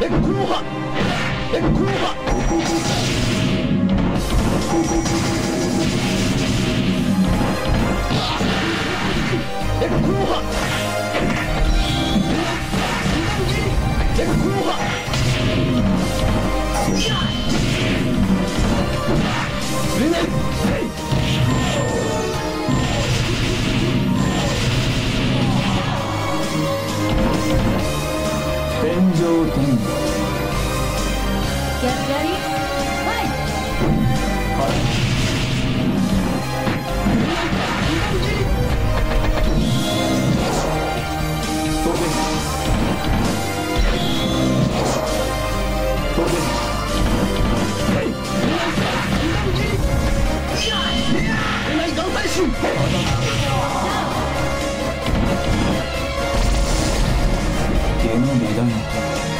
エックロハエ天上天下ゲットレディ Mau 远